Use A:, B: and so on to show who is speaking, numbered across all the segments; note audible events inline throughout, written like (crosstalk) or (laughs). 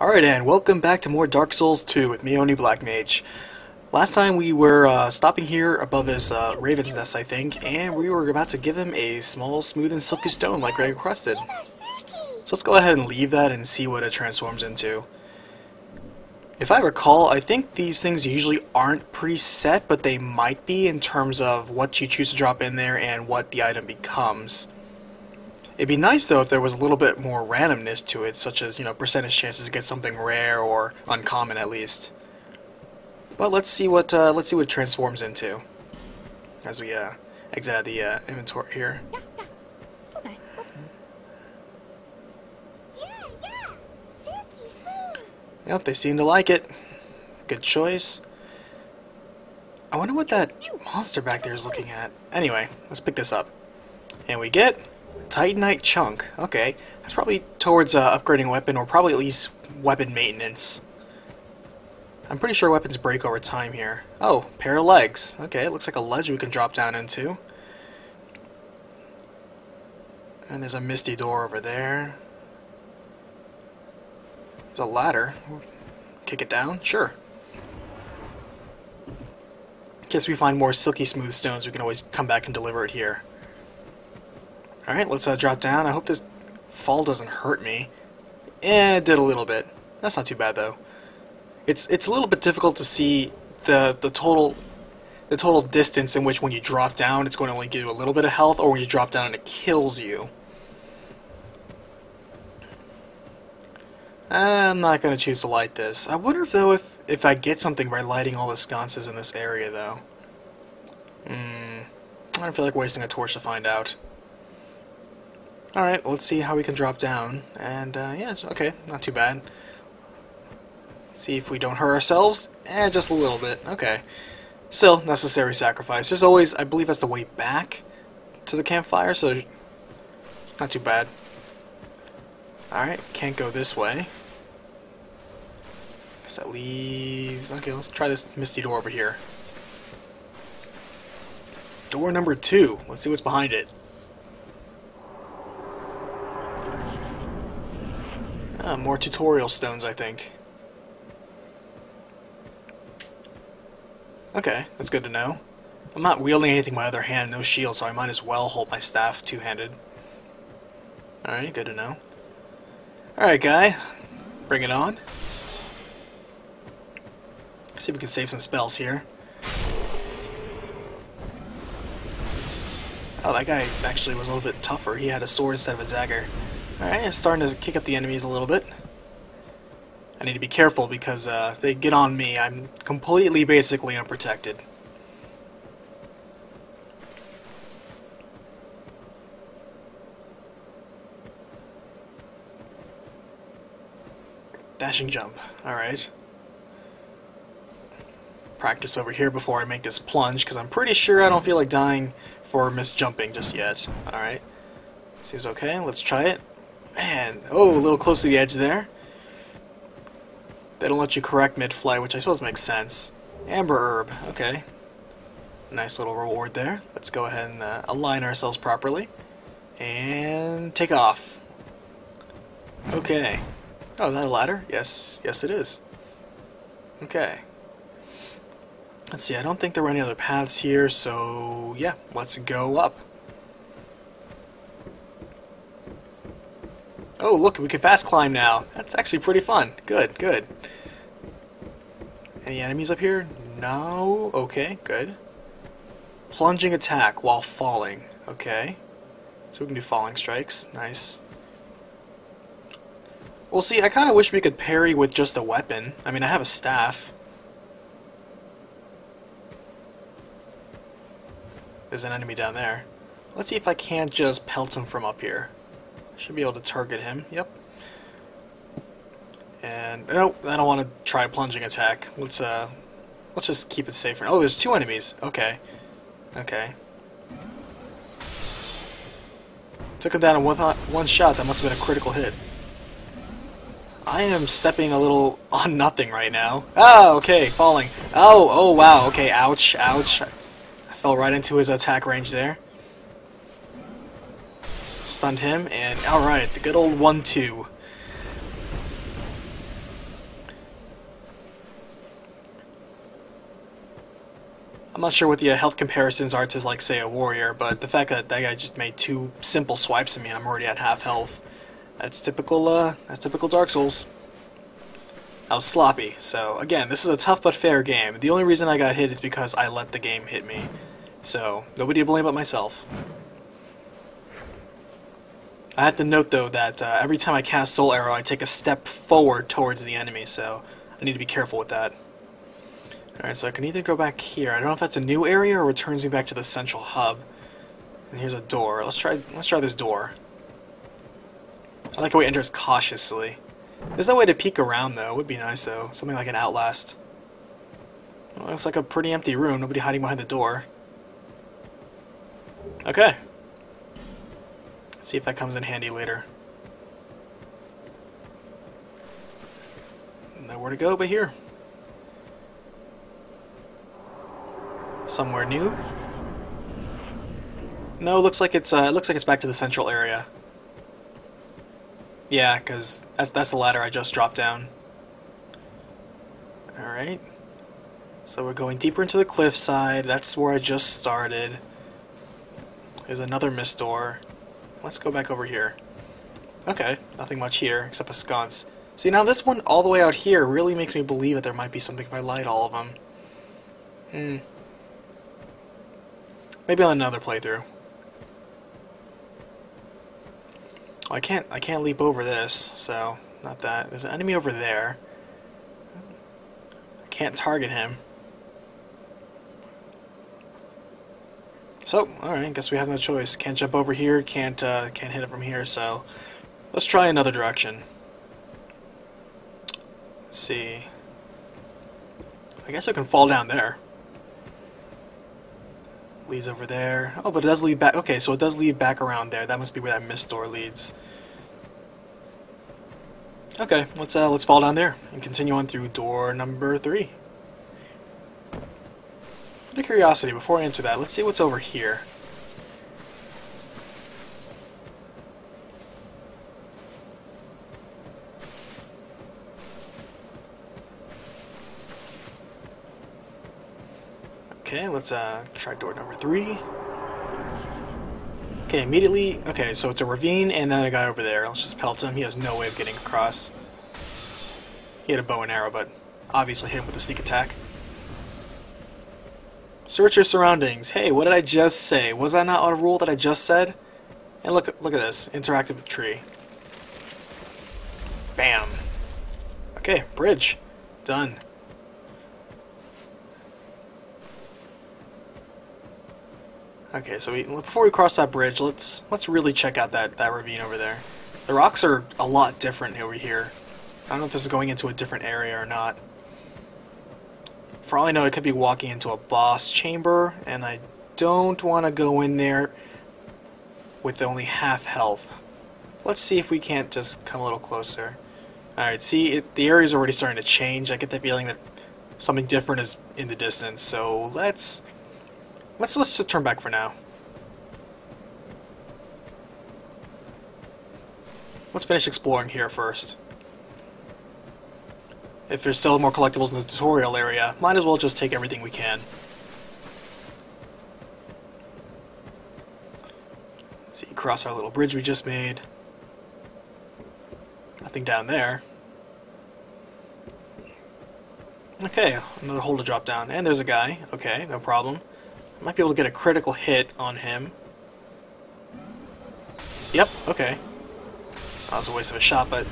A: Alright, and welcome back to more Dark Souls 2 with me, Oni Black Mage. Last time we were uh, stopping here above this uh, Raven's Nest, I think, and we were about to give him a small, smooth, and silky stone like Greg requested. So let's go ahead and leave that and see what it transforms into. If I recall, I think these things usually aren't preset, but they might be in terms of what you choose to drop in there and what the item becomes. It'd be nice though if there was a little bit more randomness to it, such as, you know, percentage chances to get something rare or uncommon at least. But let's see what uh, let's see what it transforms into as we uh, exit out of the uh, inventory here. Yep, they seem to like it. Good choice. I wonder what that monster back there is looking at. Anyway, let's pick this up. And we get Titanite Chunk. Okay, that's probably towards uh, upgrading weapon, or probably at least weapon maintenance. I'm pretty sure weapons break over time here. Oh, pair of legs. Okay, it looks like a ledge we can drop down into. And there's a misty door over there. There's a ladder. Kick it down? Sure. In case we find more silky smooth stones, we can always come back and deliver it here. Alright, let's uh, drop down. I hope this fall doesn't hurt me. Eh, it did a little bit. That's not too bad, though. It's it's a little bit difficult to see the the total the total distance in which when you drop down it's going to only give you a little bit of health, or when you drop down and it kills you. I'm not going to choose to light this. I wonder if, though, if, if I get something by lighting all the sconces in this area, though. Hmm. I don't feel like wasting a torch to find out. Alright, let's see how we can drop down. And, uh, yeah, okay, not too bad. See if we don't hurt ourselves. Eh, just a little bit. Okay. Still, necessary sacrifice. There's always, I believe that's the way back to the campfire, so not too bad. Alright, can't go this way. Guess that leaves... Okay, let's try this misty door over here. Door number two. Let's see what's behind it. Ah, more tutorial stones, I think. Okay, that's good to know. I'm not wielding anything with my other hand, no shield, so I might as well hold my staff two-handed. Alright, good to know. Alright, guy. Bring it on. See if we can save some spells here. Oh, that guy actually was a little bit tougher. He had a sword instead of a dagger. Alright, it's starting to kick up the enemies a little bit. I need to be careful because uh, if they get on me, I'm completely basically unprotected. Dashing jump. Alright. Practice over here before I make this plunge, because I'm pretty sure I don't feel like dying for misjumping just yet. Alright. Seems okay. Let's try it. Man, oh, a little close to the edge there. They don't let you correct mid-flight, which I suppose makes sense. Amber Herb, okay. Nice little reward there. Let's go ahead and uh, align ourselves properly. And take off. Okay. Oh, that a ladder? Yes, yes it is. Okay. Let's see, I don't think there were any other paths here, so yeah, let's go up. Oh, look, we can fast climb now. That's actually pretty fun. Good, good. Any enemies up here? No? Okay, good. Plunging attack while falling. Okay. So we can do falling strikes. Nice. Well, see, I kind of wish we could parry with just a weapon. I mean, I have a staff. There's an enemy down there. Let's see if I can't just pelt him from up here. Should be able to target him. Yep. And nope, I don't want to try a plunging attack. Let's uh, let's just keep it safe. Oh, there's two enemies. Okay. Okay. Took him down in one one shot. That must have been a critical hit. I am stepping a little (laughs) on nothing right now. Oh, okay, falling. Oh, oh, wow. Okay, ouch, ouch. I fell right into his attack range there Stunned him, and alright, the good old 1-2. I'm not sure what the uh, health comparisons are to, like, say, a warrior, but the fact that that guy just made two simple swipes at me and I'm already at half health, that's typical, uh, that's typical Dark Souls. I was sloppy, so, again, this is a tough but fair game. The only reason I got hit is because I let the game hit me. So, nobody to blame but myself. I have to note, though, that uh, every time I cast Soul Arrow, I take a step forward towards the enemy, so I need to be careful with that. Alright, so I can either go back here. I don't know if that's a new area or returns me back to the central hub. And here's a door. Let's try let's try this door. I like how he enters cautiously. There's no way to peek around though. It would be nice though. Something like an Outlast. Well, looks like a pretty empty room. Nobody hiding behind the door. Okay. See if that comes in handy later. Nowhere to go but here. Somewhere new? No, looks like it's uh, it looks like it's back to the central area. Yeah, because that's that's the ladder I just dropped down. All right. So we're going deeper into the cliffside. That's where I just started. There's another mist door. Let's go back over here. Okay, nothing much here except a sconce. See, now this one all the way out here really makes me believe that there might be something if I light all of them. Hmm. Maybe on another playthrough. I can't I can't leap over this, so not that. There's an enemy over there. I can't target him. So, alright, I guess we have no choice. Can't jump over here, can't uh, can't hit it from here, so let's try another direction. Let's see. I guess I can fall down there leads over there. Oh, but it does lead back. Okay, so it does lead back around there. That must be where that mist door leads. Okay, let's uh, let's fall down there and continue on through door number three. Out of curiosity, before I answer that, let's see what's over here. Okay, let's uh, try door number three. Okay, immediately, okay, so it's a ravine and then a guy over there. Let's just pelt him. He has no way of getting across. He had a bow and arrow, but obviously hit him with a sneak attack. Search your surroundings. Hey, what did I just say? Was that not a rule that I just said? And look, look at this, interactive tree. Bam. Okay, bridge. Done. Okay, so we, before we cross that bridge, let's let's really check out that, that ravine over there. The rocks are a lot different over here. I don't know if this is going into a different area or not. For all I know, it could be walking into a boss chamber, and I don't want to go in there with only half health. Let's see if we can't just come a little closer. Alright, see, it, the area's already starting to change. I get the feeling that something different is in the distance, so let's Let's let's just turn back for now. Let's finish exploring here first. If there's still more collectibles in the tutorial area, might as well just take everything we can. Let's see, cross our little bridge we just made. Nothing down there. Okay, another hole to drop down. And there's a guy. Okay, no problem. I might be able to get a critical hit on him. Yep, okay. That was a waste of a shot, but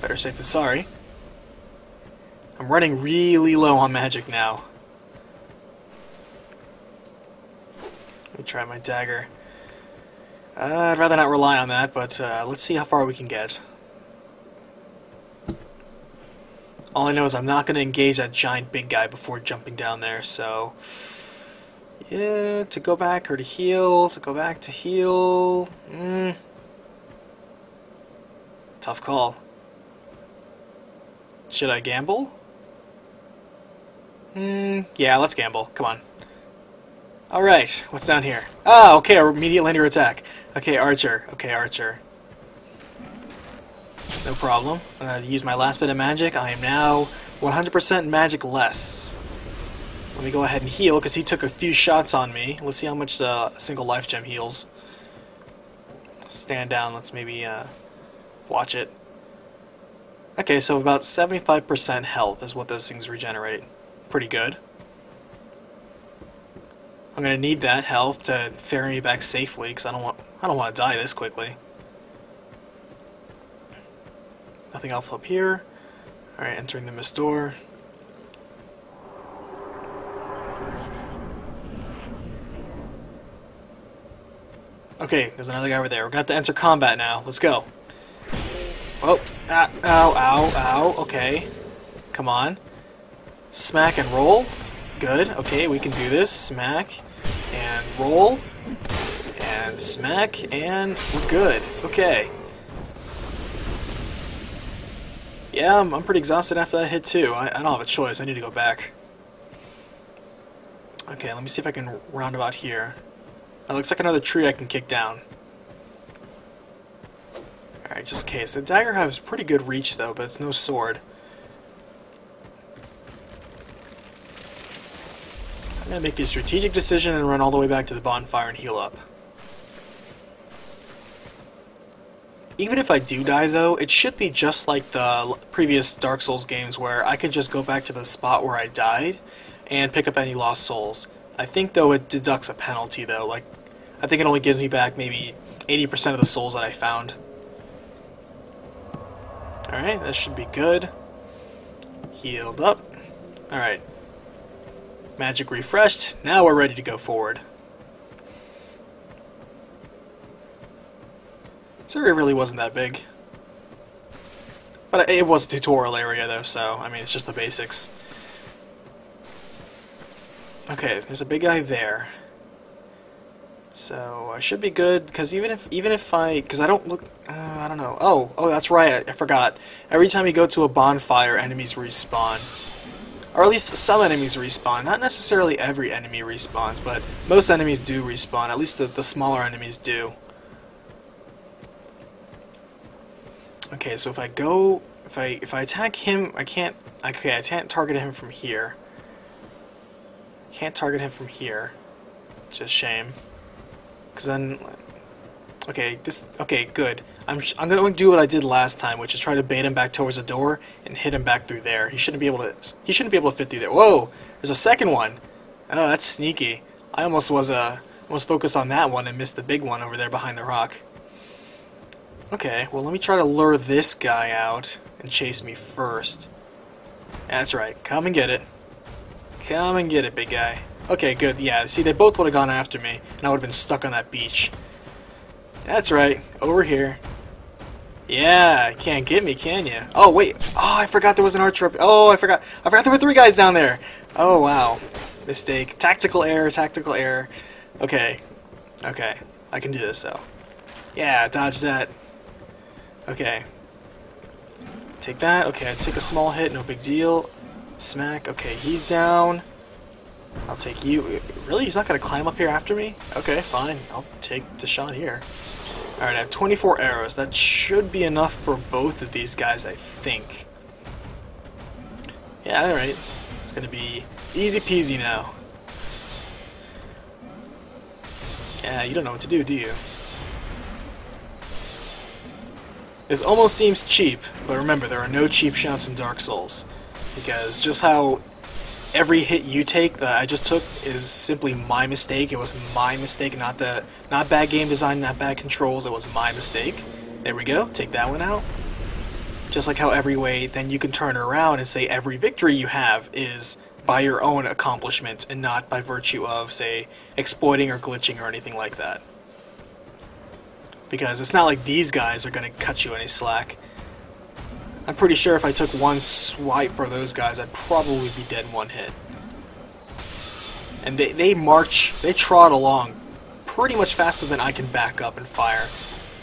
A: better safe than sorry. I'm running really low on magic now. Let me try my dagger. Uh, I'd rather not rely on that, but uh, let's see how far we can get. All I know is I'm not going to engage that giant big guy before jumping down there, so... Yeah, to go back or to heal, to go back to heal. Mm. Tough call. Should I gamble? Hmm, yeah, let's gamble. Come on. Alright, what's down here? Ah, okay, immediate linear attack. Okay, Archer. Okay, Archer. No problem. I'm gonna use my last bit of magic. I am now 100% magic less. Let me go ahead and heal, because he took a few shots on me. Let's see how much uh, a single life gem heals. Stand down, let's maybe uh, watch it. Okay, so about 75% health is what those things regenerate. Pretty good. I'm gonna need that health to ferry me back safely, because I don't want I don't want to die this quickly. Nothing else up here. Alright, entering the mist door. Okay, there's another guy over there. We're gonna have to enter combat now. Let's go. Oh, ah, ow, ow, ow. Okay. Come on. Smack and roll. Good. Okay, we can do this. Smack and roll. And smack and we're good. Okay. Yeah, I'm, I'm pretty exhausted after that hit too. I, I don't have a choice. I need to go back. Okay, let me see if I can round about here. It looks like another tree I can kick down. Alright, just in case. The dagger has pretty good reach though, but it's no sword. Gonna make the strategic decision and run all the way back to the bonfire and heal up. Even if I do die though, it should be just like the previous Dark Souls games where I could just go back to the spot where I died and pick up any lost souls. I think though it deducts a penalty though, like I think it only gives me back maybe 80% of the souls that I found. Alright, that should be good. Healed up. Alright. Magic refreshed. Now we're ready to go forward. Area really wasn't that big. But it was a tutorial area though, so, I mean, it's just the basics. Okay, there's a big guy there. So I should be good because even if even if I because I don't look uh, I don't know oh oh that's right I, I, forgot every time you go to a bonfire enemies respawn or at least some enemies respawn. Not necessarily every enemy respawns but most enemies do respawn. At least the, the smaller enemies do. Okay so if I go if I if I attack him I can't okay I can't target him from here. Can't target him from here. It's a shame. Because then, okay, this, okay, good. I'm, I'm gonna do what I did last time, which is try to bait him back towards the door and hit him back through there. He shouldn't be able to, he shouldn't be able to fit through there. Whoa, there's a second one. Oh, that's sneaky. I almost was, uh, almost focused on that one and missed the big one over there behind the rock. Okay, well let me try to lure this guy out and chase me first. That's right, come and get it. Come and get it, big guy. Okay, good. Yeah, see, they both would have gone after me, and I would have been stuck on that beach. That's right. Over here. Yeah, can't get me, can you? Oh, wait. Oh, I forgot there was an archer up. Oh, I forgot. I forgot there were three guys down there. Oh, wow. Mistake. Tactical error, tactical error. Okay. Okay. I can do this, though. Yeah, dodge that. Okay. Take that. Okay, I take a small hit. No big deal. Smack. Okay, he's down. I'll take you. Really? He's not going to climb up here after me? Okay, fine. I'll take the shot here. Alright, I have 24 arrows. That should be enough for both of these guys, I think. Yeah, alright. It's to be easy peasy now. Yeah, you don't know what to do, do you? This almost seems cheap, but remember, there are no cheap shots in Dark Souls. Because just how every hit you take that I just took is simply my mistake. It was my mistake, not the not bad game design, not bad controls. It was my mistake. There we go. Take that one out. Just like how every way, then you can turn around and say every victory you have is by your own accomplishment and not by virtue of, say, exploiting or glitching or anything like that. Because it's not like these guys are going to cut you any slack. I'm pretty sure if I took one swipe for those guys, I'd probably be dead in one hit. And they, they march, they trot along pretty much faster than I can back up and fire.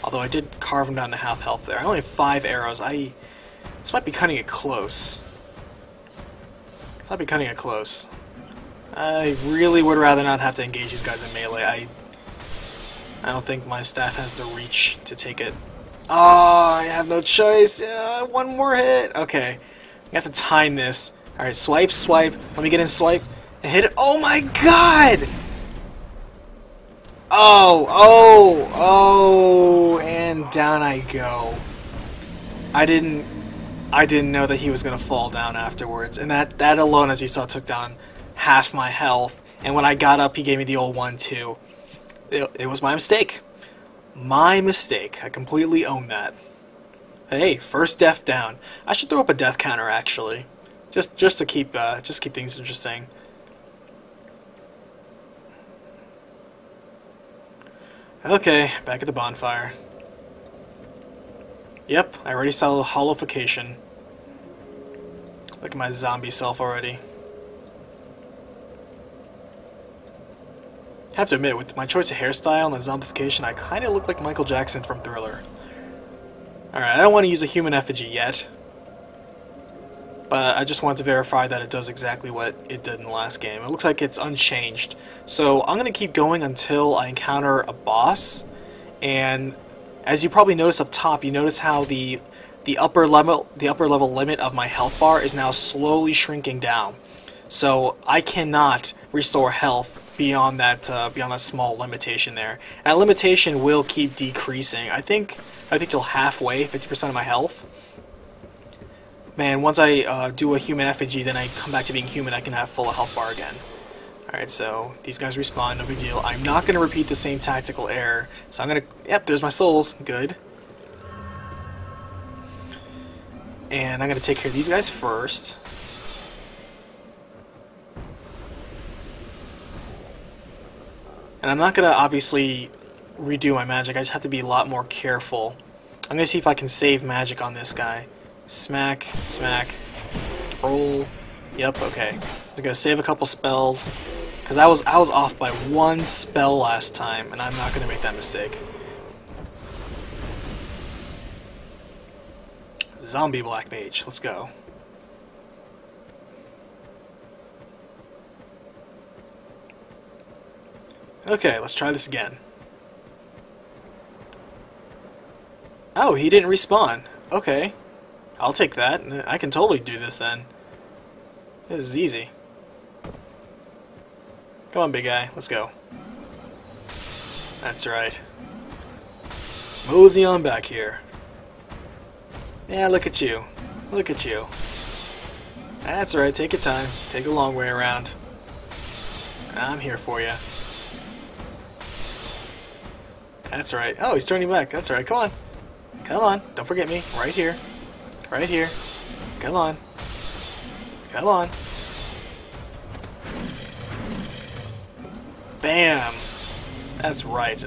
A: Although I did carve them down to half health there. I only have five arrows. I This might be cutting it close. This might be cutting it close. I really would rather not have to engage these guys in melee. I I don't think my staff has the reach to take it Oh, I have no choice. Uh, one more hit. Okay. I have to time this. Alright, swipe, swipe. Let me get in swipe. And hit it. Oh my god! Oh, oh, oh, and down I go. I didn't, I didn't know that he was gonna fall down afterwards, and that that alone, as you saw, took down half my health. And when I got up, he gave me the old one too. It, it was my mistake. My mistake. I completely own that. Hey, first death down. I should throw up a death counter actually, just just to keep uh, just keep things interesting. Okay, back at the bonfire. Yep, I already saw hollowification. Look at my zombie self already. Have to admit, with my choice of hairstyle and the zombification, I kinda look like Michael Jackson from Thriller. Alright, I don't want to use a human effigy yet. But I just want to verify that it does exactly what it did in the last game. It looks like it's unchanged. So I'm going to keep going until I encounter a boss. And as you probably notice up top, you notice how the the upper level the upper level limit of my health bar is now slowly shrinking down. So I cannot restore health beyond that uh, beyond that small limitation there. And that limitation will keep decreasing. I think I think till halfway, 50% of my health. Man, once I uh, do a human effigy, then I come back to being human, I can have full health bar again. Alright, so these guys respawn, no big deal. I'm not going to repeat the same tactical error. So I'm going to... Yep, there's my souls. Good. And I'm going to take care of these guys first. And I'm not going to obviously redo my magic, I just have to be a lot more careful. I'm going to see if I can save magic on this guy. Smack, smack, roll. Yep, okay. I'm gonna save a couple spells because I was I was off by one spell last time, and I'm not gonna make that mistake. Zombie Black Mage, let's go. Okay, let's try this again. Oh, he didn't respawn. Okay. I'll take that. I can totally do this then. This is easy. Come on, big guy. Let's go. That's right. Mosey on back here. Yeah, look at you. Look at you. That's right. Take your time. Take a long way around. I'm here for you. That's right. Oh, he's turning back. That's right. Come on. Come on. Don't forget me. Right here. Right here. Come on. Come on. Bam! That's right.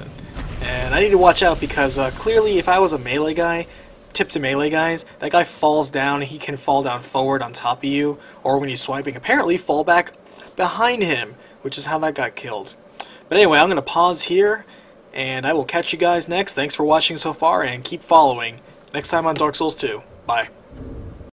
A: And I need to watch out because uh, clearly if I was a melee guy, tip to melee guys, that guy falls down he can fall down forward on top of you, or when he's swiping, apparently fall back behind him, which is how that got killed. But anyway, I'm going to pause here, and I will catch you guys next. Thanks for watching so far, and keep following. Next time on Dark Souls 2. Bye.